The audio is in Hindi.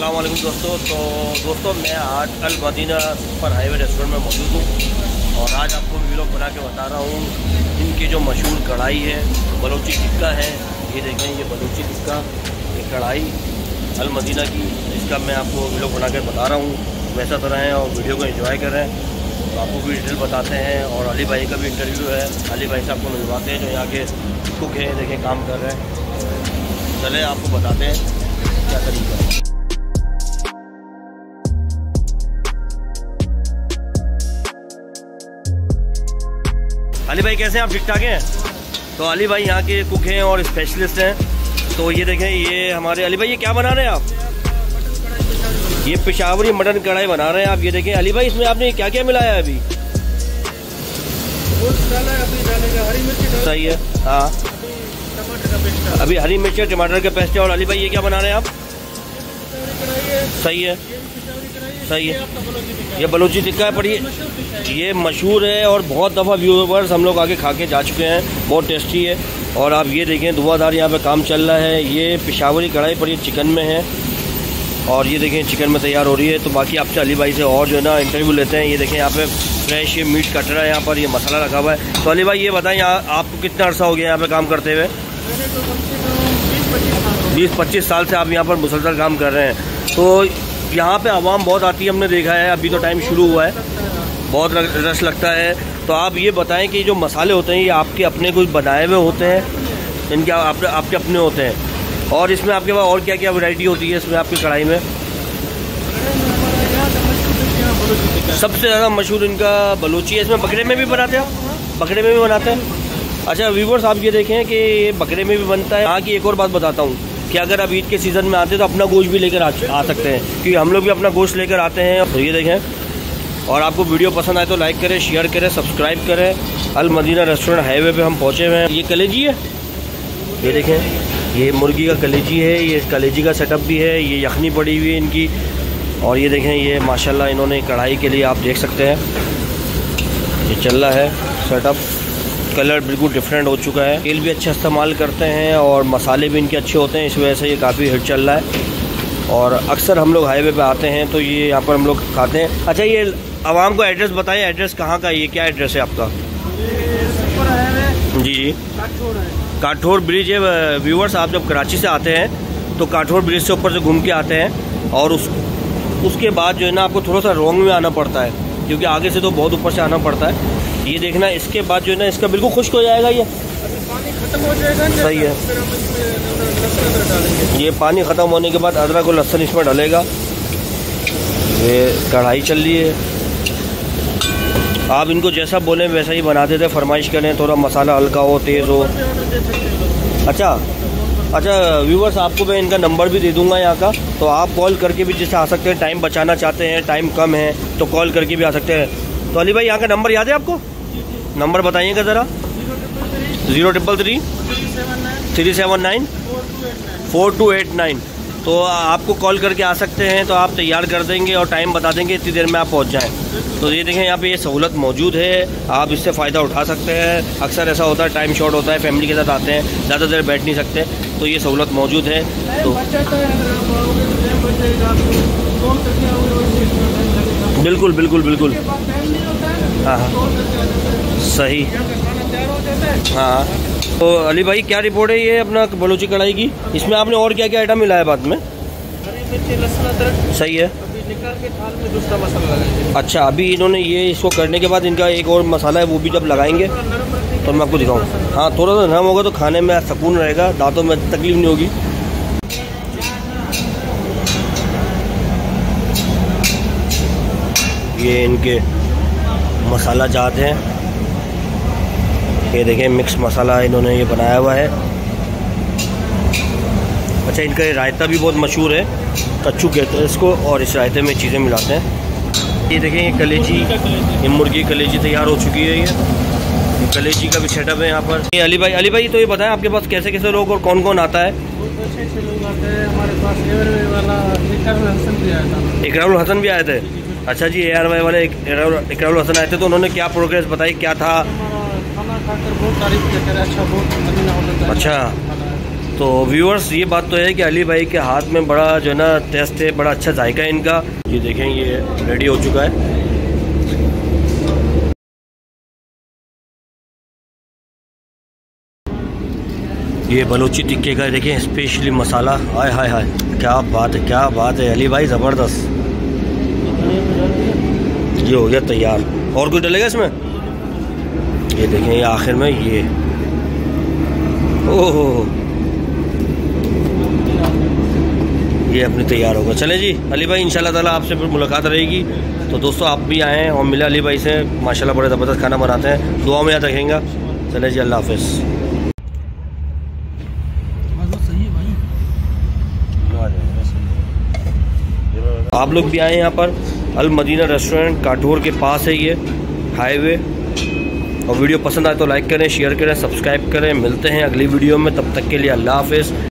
अस्सलाम वालेकुम दोस्तों। तो दोस्तों, मैं आज Al Madina super highway restaurant में मौजूद हूँ और आज आपको वीडियो बना के बता रहा हूँ। इनकी जो मशहूर कढ़ाई है बलोची टिक्का है। ये देखें, ये बलोची टिक्का, ये कढ़ाई अल मदीना की। इसका मैं आपको वीडियो बना के बता रहा हूँ। वैसा तरह है और वीडियो को एंजॉय कर तो आपको भी डिटेल बताते हैं और अली भाई का भी इंटरव्यू है। अली भाई से आपको मिलवाते हैं, जो यहाँ के कुक हैं, देखें, काम कर रहे हैं। चले, आपको बताते हैं क्या तरीका है। अली भाई कैसे हैं? आप ठीक ठाक हैं? तो अली भाई यहाँ के कुक हैं और स्पेशलिस्ट हैं। तो ये देखें, ये हमारे अली भाई, ये क्या बना रहे हैं आप? ये पिशावरी मटन कढ़ाई बना रहे हैं आप, ये देखें। अली भाई, इसमें आपने क्या क्या मिलाया है अभी? सही है। हाँ। अभी हरी मिर्च टमाटर का पेस्ट है और अली भाई, ये क्या बना रहे हैं आप? सही है। सही है। ये बलूची टिक्का है पर ये ये मशहूर है और बहुत दफ़ा व्यूवर्स हम लोग आगे खा के जा चुके हैं। बहुत टेस्टी है। और आप ये देखें धुआंधार यहाँ पे काम चल रहा है। ये पिशावरी कढ़ाई पर ये चिकन में है। और ये देखें चिकन में तैयार हो रही है। तो बाकी आपसे अली भाई से और जो है ना इंटरव्यू लेते हैं। ये देखें यहाँ पे फ्रेश ये मीट कट रहा है यहाँ पर। ये मसाला रखा हुआ है। तो अली भाई ये बताएँ यहाँ आपको कितना अर्सा हो गया यहाँ पे काम करते हुए? बीस पच्चीस साल से आप यहाँ पर मुसलसल काम कर रहे हैं। तो यहाँ पे आवाम बहुत आती है हमने देखा है अभी तो टाइम शुरू हुआ है। बहुत रश लगता है। तो आप ये बताएँ कि जो मसाले होते हैं ये आपके अपने कुछ बनाए हुए होते हैं? इनके आप, आपके अपने होते हैं। और इसमें आपके पास और क्या क्या वैरायटी होती है इसमें आपकी कढ़ाई में? सबसे ज़्यादा मशहूर इनका बलूची है। इसमें बकरे में भी बनाते हैं आप? बकरे में भी बनाते हैं? अच्छा व्यूवर्स आप ये देखें कि ये बकरे में भी बनता है। यहाँ की एक और बात बताता हूँ। कि अगर आप ईद के सीज़न में आते हैं तो अपना गोश्त भी लेकर आ, आ सकते हैं क्योंकि हम लोग भी अपना गोश्त लेकर आते हैं। तो ये देखें। और आपको वीडियो पसंद आए तो लाइक करें शेयर करें सब्सक्राइब करें। अल मदीना रेस्टोरेंट हाईवे पे हम पहुँचे हुए हैं। ये कलेजी है? ये देखें। ये मुर्गी का कलेजी है ये कलेजी का सेटअप भी है ये यखनी पड़ी हुई है इनकी। और ये देखें ये माशाल्लाह इन्होंने कढ़ाई के लिए आप देख सकते हैं। ये चल रहा है सेटअप कलर बिल्कुल डिफरेंट हो चुका है। तेल भी अच्छा इस्तेमाल करते हैं और मसाले भी इनके अच्छे होते हैं, इस वजह से ये काफ़ी हिट चल रहा है। और अक्सर हम लोग हाईवे पे आते हैं तो ये यहाँ पर हम लोग खाते हैं। अच्छा ये आवाम को एड्रेस बताएँ एड्रेस कहाँ का ये क्या एड्रेस है आपका? जी जी। काठोर ब्रिज है व्यूवर्स आप जब कराची से आते हैं तो काठोर ब्रिज से ऊपर से घूम के आते हैं और उस, उसके बाद जो है ना, आपको थोड़ा सा रोंग में आना पड़ता है, क्योंकि आगे से तो बहुत ऊपर से आना पड़ता है। ये देखना, इसके बाद जो है ना, इसका बिल्कुल खुश्क हो जाएगा ये। पानी खत्म हो जाएगा सही है। ये पानी ख़त्म होने के बाद अदरक और लहसुन इसमें डलेगा। ये कढ़ाई चल रही है। आप इनको जैसा बोलें, वैसा ही बनाते थे, फरमाइश करें, थोड़ा मसाला हल्का हो, तेज़ हो। अच्छा अच्छा व्यूवर्स आपको मैं इनका नंबर भी दे दूँगा यहाँ का। तो आप कॉल करके भी जैसे आ सकते हैं टाइम बचाना चाहते हैं टाइम कम है तो कॉल करके भी आ सकते हैं। तो अली भाई, यहाँ का नंबर याद है आपको? नंबर बताइएगा ज़रा। Zero triple three. Three seven nine. Four two eight nine. तो आपको कॉल करके आ सकते हैं तो आप तैयार कर देंगे और टाइम बता देंगे इतनी देर में आप पहुँच जाएँ। तो ये देखें, यहाँ पे ये सहूलत मौजूद है। आप इससे फ़ायदा उठा सकते हैं। अक्सर ऐसा होता है टाइम शॉर्ट होता है फैमिली के साथ आते हैं, ज़्यादा देर बैठ नहीं सकते। तो ये सहूलत मौजूद है। तो बिल्कुल बिल्कुल बिल्कुल। सही। हाँ। तो अली भाई, क्या रिपोर्ट है ये अपना बलोची कढ़ाई की? इसमें आपने और क्या क्या आइटम मिलाया बाद में? सही है। अच्छा अभी इन्होंने ये इसको करने के बाद इनका एक और मसाला है, वो भी जब लगाएँगे तो मैं आपको दिखाऊँ। हाँ थोड़ा सा नरम होगा तो खाने में सुकून रहेगा, दांतों में तकलीफ़ नहीं होगी। ये इनके मसाला जात हैं। ये देखें मिक्स मसाला इन्होंने ये बनाया हुआ है। अच्छा इनका ये रायता भी बहुत मशहूर है। कच्चू कहते हैं इसको और इस रायते में चीज़ें मिलाते हैं। ये देखें ये कलेजी ये मुर्गी कलेजी तैयार हो चुकी है ये। कलेजी का भी सेटअप है यहाँ पर। ये अली भाई अली भाई तो ये बताएँ आपके पास कैसे कैसे लोग और कौन कौन आता है? बहुत लोग आते हमारे पास एवरवे वाला इकराम हसन भी आए थे? अच्छा जी ए आर वाई वाले इकरामुल हसन आए थे तो उन्होंने क्या प्रोग्रेस बताई, क्या था? अच्छा तो व्यूअर्स ये बात तो है कि अली भाई के हाथ में बड़ा जो है ना टेस्ट है, बड़ा अच्छा जायका है इनका। ये देखें, ये रेडी हो चुका है। ये बलोची टिक्के का देखें स्पेशली मसाला। हाय हाय हाय, क्या बात है, क्या बात है, अली भाई, ज़बरदस्त। ये हो गया तैयार। और कुछ डलेगा इसमें? ये देखें, ये आखिर में ये। ओहो। ये अपनी तैयार होगा। चले जी, अली भाई, इंशाल्लाह ताला आपसे फिर मुलाकात रहेगी। तो दोस्तों, आप भी आएँ और मिले अली भाई से। माशाल्लाह, बड़े ज़बरदस्त खाना बनाते हैं। दुआ में याद रखेंगे। चले जी, अल्लाह हाफिज़। आप लोग भी आए यहाँ पर। अल मदीना रेस्टोरेंट काठोर के पास है ये, हाईवे। और वीडियो पसंद आए तो लाइक करें, शेयर करें, सब्सक्राइब करें। मिलते हैं अगली वीडियो में, तब तक के लिए अल्लाह हाफिज़।